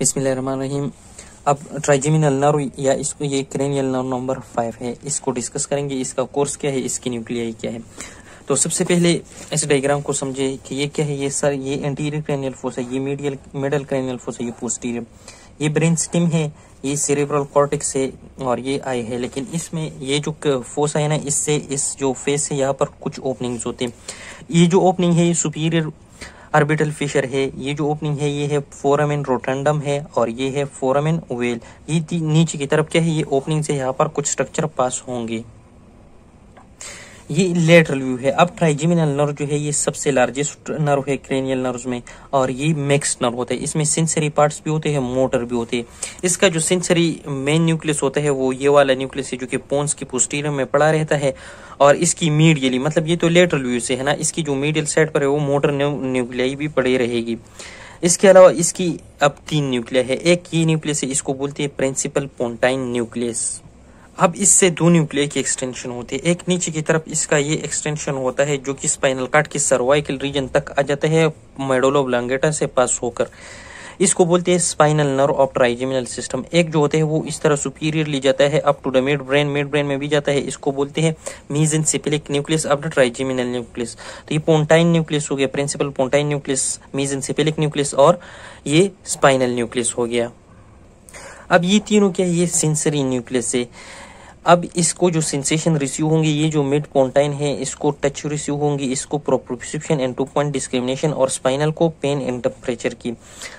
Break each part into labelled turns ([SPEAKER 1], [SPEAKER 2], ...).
[SPEAKER 1] बिस्मिल्लाहिर्रहमानिर्रहीम। अब trigeminal nerve या इसको ये क्रेनियल नर्व नंबर फाइव है, इसको डिस्कस करेंगे, इसका कोर्स क्या है, इसकी न्यूक्लियाई क्या है। तो सबसे पहले इस डायग्राम को समझे कि ये क्या है, ये सर, ये एंटीरियर क्रेनियल फोर्स है, ये मीडियल मिडल क्रेनियल फोर्स है, ये पोस्टीरियर ये ब्रेन स्टिम है, ये सेरेब्रल कॉर्टेक्स है और ये आई है, लेकिन इसमें ये जो फोर्स है ना, इससे इस जो फेस है, यहाँ पर कुछ ओपनिंग्स होते हैं। ये जो ओपनिंग है, ये सुपीरियर ऑर्बिटल फिशर है, ये जो ओपनिंग है, ये है फोरामिन रोटेंडम है और ये है फोरामिन ओवेल ये नीचे की तरफ़ क्या है, ये ओपनिंग से यहाँ पर कुछ स्ट्रक्चर पास होंगे। ये लेटरल व्यू है। अब ट्राइजिमिनल नर्व जो है, ये सबसे लार्जेस्ट नर्व है क्रेनियल नर्व में, और ये मिक्स नर्व होता है। इसमें सेंसरी पार्ट्स भी होते हैं मोटर भी होते हैं। इसका जो सेंसरी मेन न्यूक्लियस होता है, वो ये वाला न्यूक्लियस है जो कि पोन्स की पोस्टीरियर में पड़ा रहता है, और इसकी मीडियली मतलब ये तो लेटरल व्यू से है ना, इसकी जो मीडियल साइड पर है, वो मोटर न्यूक्लियाई भी पड़ी रहेगी। इसके अलावा इसकी अब तीन न्यूक्लिया है। एक ये न्यूक्लियस है, इसको बोलते हैं प्रिंसिपल पोन्टाइन न्यूक्लियस अब इससे दो न्यूक्लियर की एक्सटेंशन होती है। एक नीचे की तरफ़ इसका ये एक्सटेंशन होता है, जो कि स्पाइनल कार्ड के सर्वाइकल रीजन तक आ जाता है मेडोलो ब्लांगेटा से पास होकर। इसको बोलते हैं spinal nerve of trigeminal system एक जो होते हैं, वो इस तरह सुपीरियर ली जाता है up to the mid brain mid brain में भी जाता है। इसको बोलते हैं mesencephalic nucleus of the trigeminal nucleus तो ये पोन्टाइन न्यूक्लियस हो गया principal pontine nucleus mesencephalic nucleus और ये स्पाइनल न्यूक्लियस हो गया। अब ये तीनों क्या है? ये सेंसरी न्यूक्लियस है। अब इसको जो सेंसेशन रिसीव होंगे, ये जो मिड पोन्टाइन है, इसको टच रिसीव होंगी, इसको proprioception and two point discrimination और स्पाइनल को पेन एंड टेम्परेचर की।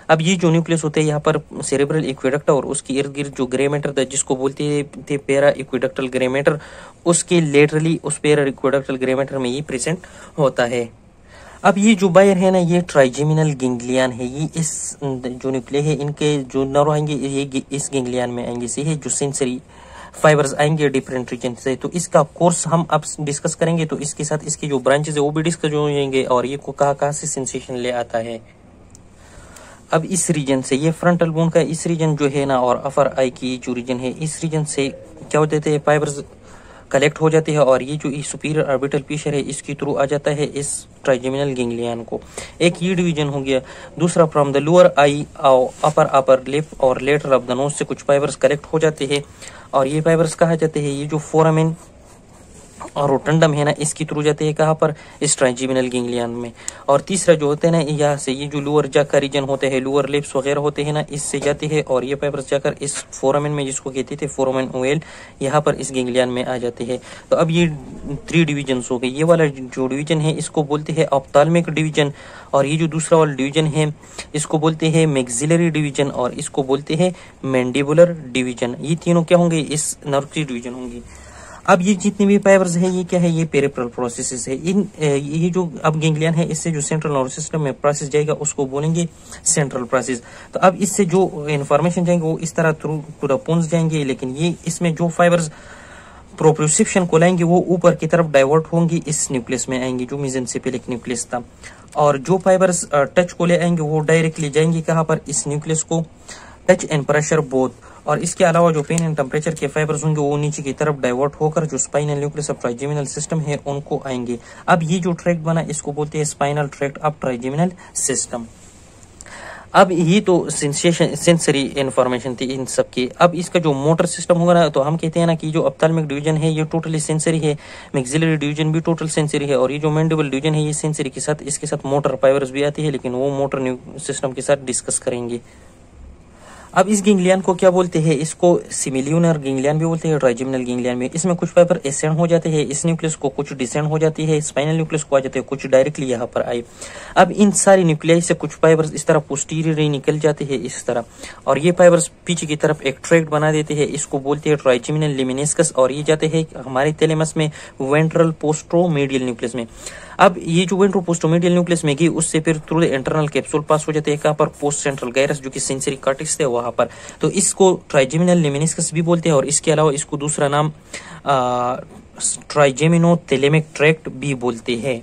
[SPEAKER 1] अब ये जो न्यूक्लियस होते हैं, यहाँ पर सेरेब्रल इक्वेडक्ट और उसके इर्द गिर्द जो ग्रेमेटर था, जिसको बोलते थे पेरा इक्वेडक्टल ग्रेमेटर उसके लेटरली उस पेरा इक्वेडक्टल ग्रेमेटर में ये प्रेजेंट होता है। अब ये जो बायर है ना, ये ट्राइजेमिनल गिंगलियान है, ये इस जो न्यूक्लिया है, इनके जो नर्व आएँगे, ये इस गिंगलियान में आएँगे से है जो सेंसरी फाइबर्स आएँगे डिफरेंट रीजन से। तो इसका कोर्स हम अब डिस्कस करेंगे तो इसके साथ इसके जो ब्रांचेज है, वो भी डिस्कस होंगे और ये कहाँ कहा से सेंसेशन ले आता है। अब इस रीजन से, ये फ्रंटल बोन का इस रीजन जो है ना, और अफर आई की जो रीजन है, इस रीजन से क्या होते थे फाइबर्स कलेक्ट हो जाती है और ये जो सुपीरियर ऑर्बिटल पीशर है, इसके थ्रू आ जाता है इस ट्राइजिमिनल गिंगलियन को। एक ये डिवीज़न हो गया। दूसरा from the lower eye upper upper lip और लेटर ऑफ़ द नोज़ से कुछ फाइबर्स कलेक्ट हो जाते हैं। और ये फाइबर्स कहा जाते हैं? ये जो फोरामिन और रोटंडम है ना, इसकी थ्रू जाते हैं कहाँ पर? इस ट्राइजिमिनल गिंगलियन में। और तीसरा जो होते हैं ना, यहाँ से ये जो लोअर जा का रीजन होते हैं, लोअर लिप्स वगैरह होते हैं ना, इससे जाते हैं और ये फाइबर्स जाकर इस फोरामिन में जिसको कहते थे फोरामिन ओएल यहाँ पर इस गिंगलियन में आ जाते हैं। तो अब ये थ्री डिविजन हो गए। ये वाला जो डिवीज़न है, इसको बोलते हैं ऑप्तालमिक डिवीज़न और ये जो दूसरा वाला डिवीज़न है, इसको बोलते हैं मैग्जिलरी डिवीज़न और इसको बोलते हैं मैंडिबुलर डिवीज़न ये तीनों क्या होंगे? इस नर्व की डिवीज़न होंगे। अब ये जितने भी फाइबर्स है, ये क्या है? ये पेरिफेरल प्रोसेसेस है। इन ये जो अब गेंगलियन है, इससे जो सेंट्रल नर्वस सिस्टम में प्रोसेस जाएगा, उसको बोलेंगे सेंट्रल प्रोसेस तो अब इससे जो इन्फॉर्मेशन जाएँगे, वो इस तरह थ्रू पूरा पोन्स जाएँगे, लेकिन ये इसमें जो फाइबर्स प्रोप्रोसिप्शन को लाएँगे, वो ऊपर की तरफ़ डाइवर्ट होंगी, इस न्यूक्लियस में आएँगे, जो पहले न्यूक्लियस था। और जो फाइबर्स टच को ले आएँगे, वो डायरेक्टली जाएँगे कहाँ पर? इस न्यूक्लियस को। टच एंड प्रेशर बोथ और इसके अलावा जो पेन एंड टेम्परेचर के फाइबर्स होंगे वो नीचे की तरफ़ डाइवर्ट होकर जो spinal nucleus of trigeminal system है, उनको आएँगे। अब ये जो ट्रैक्ट बना, इसको बोलते हैं spinal tract of trigeminal system अब ये तो सेंसेशन सेंसरी इन्फॉर्मेशन थी इन सब की। अब इसका जो मोटर सिस्टम होगा ना तो हम कहते हैं ना कि जो अप्तालमिक डिवीज़न है, ये टोटली सेंसरी है। मैक्सिलरी डिवीज़न भी टोटल सेंसरी है, और ये जो मैंडिबल डिवीज़न है, ये सेंसरी के साथ, इसके साथ मोटर फाइबर्स भी आती है, लेकिन वो मोटर सिस्टम के साथ डिस्कस करेंगे। अब इस गिंगलियन को क्या बोलते हैं? इसको सिमिलियनर गिंगलियन भी बोलते हैं, ट्राइजिमिनल गिंगलियन में इसमें कुछ फाइबर एसेंड हो जाते हैं, इस न्यूक्लियस को कुछ डिसेंड हो जाती है, स्पाइनल न्यूक्लियस को आ जाते हैं, कुछ डायरेक्टली यहाँ पर आए। अब इन सारी न्यूक्लियाई से कुछ फाइबर इस तरह पोस्टीरियर निकल जाते हैं, इस तरह। और ये फाइबर्स पीछे की तरफ़ एक ट्रैक्ट बना देते हैं, इसको बोलते हैं ट्राइजिमिनल लिमिनेस्कस, और ये जाते हैं हमारे तेलेमस में वेंट्रल पोस्ट्रोमीडियल न्यूक्लियस में। अब ये जो वेंट्रोपोस्टोमीडियल न्यूक्लियस में गई उससे फिर थ्रू इंटरनल कैप्सूल पास हो जाते हैं, कहाँ पर? पोस्ट सेंट्रल गायरस जो कि सेंसरी कार्टिक्स थे वहाँ पर। तो इसको ट्राइजेमिनल लिमिनिस्कस भी बोलते हैं और इसके अलावा इसको दूसरा नाम ट्राइजेमिनो तेलेमिक ट्रैक्ट भी बोलते हैं।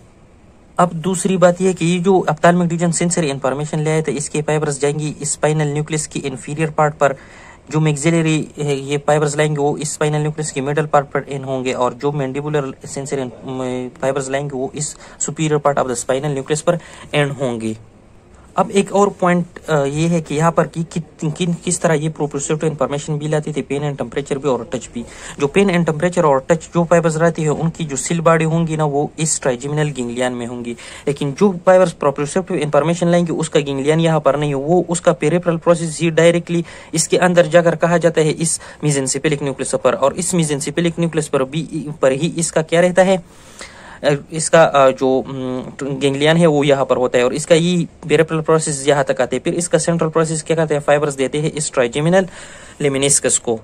[SPEAKER 1] अब दूसरी बात यह कि ये जो अपतालमिक डिवीज़न सेंसरी इंफॉर्मेशन ले आए थे, इसके फाइबर्स जाएँगी स्पाइनल न्यूक्लियस की इंफीरियर पार्ट पर। जो मैग्जिलरी ये फाइबर्स लाएँगे, वो स्पाइनल न्यूक्लियस के मिडल पार्ट पर इन होंगे और जो मैंडिबुलर सेंसरी फाइबर्स लाएँगे, वो इस superior part of the spinal nucleus पर एंड होंगे। अब एक और पॉइंट ये है कि यहाँ पर कि, कि, कि, किस तरह ये प्रोपोसिटिव इन्फॉर्मेशन भी लाती थी पेन एंड टेम्परेचर भी और टच भी। जो पेन एंड टेम्परेचर और टच जो फाइबर्स रहती है उनकी जो सिल बॉडी होंगी ना वो इस ट्राइजिमिनल गिंगलियन में होंगी। लेकिन जो फाइबर्स प्रोपोसिटिव इन्फॉर्मेशन लाएँगे उसका गिंगलियन यहाँ पर नहीं है। वो उसका पेरिफेरल प्रोसेस ही डायरेक्टली इसके अंदर जाकर कहा जाता है इस मिजेंसिपेलिक न्यूक्लियस पर। और इस मिजेंसिपेलिक न्यूक्लियस पर भी पर ही इसका क्या रहता है? इसका जो गेंगलियन है, वो यहाँ पर होता है और इसका ये पेरेपल प्रोसेस यहाँ तक आते हैं। फिर इसका सेंट्रल प्रोसेस क्या कहते हैं? फाइबर्स देते हैं इस ट्राइजेमिनल लेमिनिस्कस को।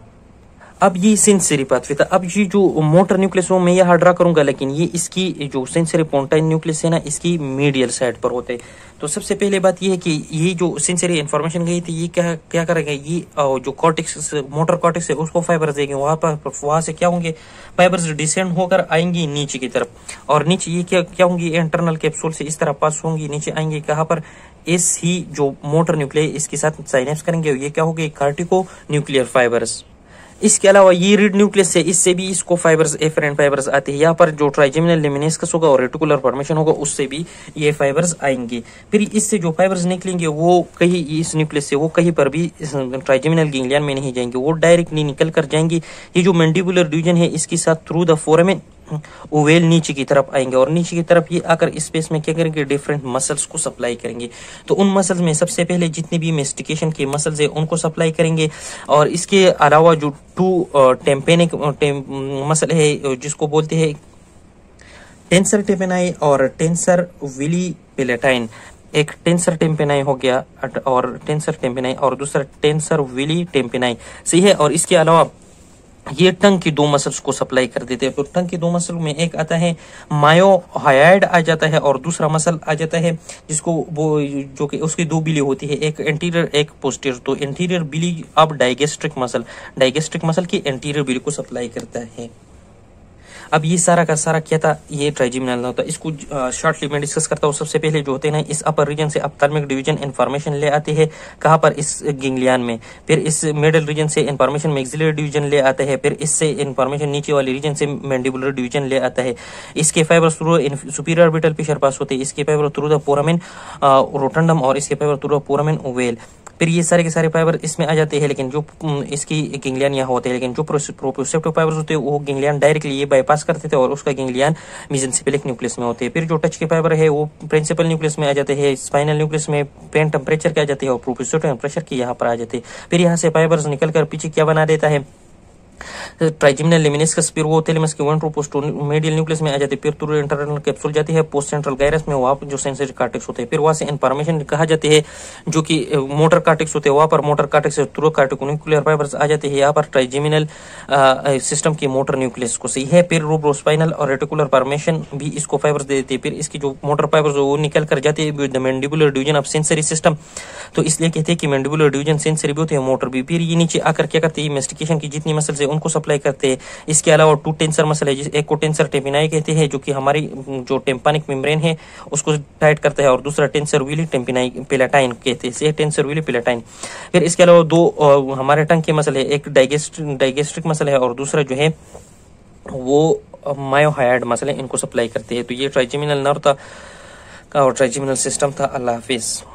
[SPEAKER 1] अब ये सेंसरी पाथवे था अब ये जो मोटर न्यूक्लियस वो मैं यहाँ ड्रा करूँगा, लेकिन ये इसकी जो सेंसरी पोन्टाइन न्यूक्लियस है ना, इसकी मीडियल साइड पर होते तो सबसे पहले बात ये है कि ये जो सेंसरी इन्फॉर्मेशन गई थी, ये क्या क्या करेगा? ये जो कॉर्टिक्स मोटर कॉर्टिक्स है, उसको फाइबर्स देंगे, वहाँ पर वहाँ से क्या होंगे? फाइबर्स डिसेंड होकर आएँगी नीचे की तरफ़। और नीचे ये क्या क्या होंगी? इंटरनल कैप्सूल से इस तरह पास होंगी, नीचे आएँगे, कहाँ पर? इस ही जो मोटर न्यूक्लियर इसके साथ साइनेप्स करेंगे ये क्या होगी? कार्टिको न्यूक्लियर फाइबर्स इसके अलावा ये रीड न्यूक्लियस है इससे भी इसको फाइबर्स एफरेंट फाइबर्स आते हैं। यहाँ पर जो ट्राइजेमिनल होगा और रेटिकुलर फॉर्मेशन होगा, उससे भी ये फाइबर्स आएँगे। फिर इससे जो फाइबर्स निकलेंगे, वो कहीं इस न्यूक्लियस से, वो कहीं पर भी ट्राइजिमिनल गिंगलियन में नहीं जाएँगे। वो डायरेक्टली निकल कर जाएँगे। ये जो मेंडिबुलर रीजन है, इसके साथ थ्रू द फोरमेन ओवेल नीचे की तरफ़ आएँगे और नीचे की तरफ़ ये आकर स्पेस में क्या करेंगे? डिफरेंट मसल्स को सप्लाई करेंगे। तो उन मसल्स में सबसे पहले जितने भी मेस्टिकेशन के मसल्स है, उनको सप्लाई करेंगे। और इसके अलावा जो टू टेम्पेनिक मसल है जिसको बोलते हैं टेंसर टेपेनाई और टेंसर विली पेलेटाइन एक टेंसर टेम्पेनाई हो गया और टेंसर टेम्पेनाई और दूसरा टेंसर विली टेम्पेनाई सही है? और इसके अलावा ये टंग की दो मसल्स को सप्लाई कर देते हैं। तो टंग की दो मसल में एक आता है मायोहायड आ जाता है और दूसरा मसल आ जाता है जिसको वो जो कि उसकी दो बिली होती है, एक एंटीरियर एक पोस्टीरियर तो एंटीरियर बिली अब डाइगेस्ट्रिक मसल डाइगेस्ट्रिक मसल की एंटीरियर बिली को सप्लाई करता है। अब ये सारा का सारा क्या था, ये ट्राइजिमिनल होता है इसको शॉर्टली में डिस्कस करता हूँ। सबसे पहले जो होते हैं इस अपर रीजन से अपथर्मिक डिवीज़न इन्फॉर्मेशन ले आते हैं। कहाँ पर? इस गिंगलियान में। फिर इस मिडल रीजन से इन्फॉर्मेशन मैक्सिलरी डिवीज़न ले आता है। फिर इससे इन्फॉर्मेशन नीचे वाले रीजन से मैंडिबुलर डिवीज़न ले आता है। इसके fiber through superior orbital fissure पास होते हैं। इसके fiber through the foramen rotundum और इसके fiber through the foramen ovale फिर ये सारे के सारे फाइबर इसमें आ जाते हैं। लेकिन जो इसकी गिंगलियान यहाँ होते हैं। लेकिन जो प्रोपोसेप्टिव फाइबर होते हैं, वो गिंगलियान डायरेक्टली ये बाईपास करते थे और उसका गिंगलियान मिजेंसिपेलिक न्यूक्लियस में होते हैं। फिर जो टच के फाइबर है, वो प्रिंसिपल न्यूक्लियस में आ जाते हैं, स्पाइनल न्यूक्लियस में पेन टेम्परेचर के आ जाते हैं और प्रोपोसेप्टिव प्रेशर की यहाँ पर आ जाते हैं। फिर यहाँ से फाइबर निकलकर पीछे क्या बना देता है? ट्राइजिमिनल लिमिनिस्कस फिर वो थैलेमस के वन पोस्ट मेडियल न्यूक्लियस में आ जाती है, फिर तुरंत इंटरनल कैप्सूल जाती है, पोस्ट सेंट्रल गायरस में वहाँ जो सेंसरी कार्टिक्स होते हैं, फिर वहाँ से इन्फॉर्मेशन कहा जाती है, जो कि मोटर कार्टिक्स होते हैं, वहाँ पर मोटर कार्टिक्स से तुरंत कार्टिको न्यूक्लियर फाइबर्स आ जाते हैं, यहाँ पर ट्राइजिमिनल सिस्टम की मोटर न्यूक्लियस को सही है, फिर रोब्रोस्पाइनल और रेटिकुलर फॉर्मेशन भी इसको फाइबर्स दे देती है, फिर इसकी जो मोटर फाइबर्स वो निकल कर जाती है, the mandibular division of sensory system. तो इसलिए कहते हैं कि मैंडिबुलर डिवीज़न सेंसरी भी होती है, मोटर भी, फिर ये नीचे आकर क्या करते हैं मेस्टिकेशन की जितनी मसल्स है उनको सप्लाई करते हैं। इसके अलावा टू टेंसर मसल है एक को टेंसर टेम्पिनाई कहते हैं, जो कि हमारी जो टेम्पानिक मेम्ब्रेन है, उसको टाइट करता है, और दूसरा टेंसर विली टेम्पिनाई, पेलाटाइन कहते हैं। Tensor veli palatine. फिर इसके अलावा दो हमारे टंग के मसल है एक डाइगेस्ट, डाइगेस्ट्रिक मसल है, और दूसरा जो है, वो मायोहाइड मसल है इनको सप्लाई करते हैं। तो ये ट्राइजिमिनल नर्व था और ट्राइजिमिनल सिस्टम था। अल्लाह हाफिज़।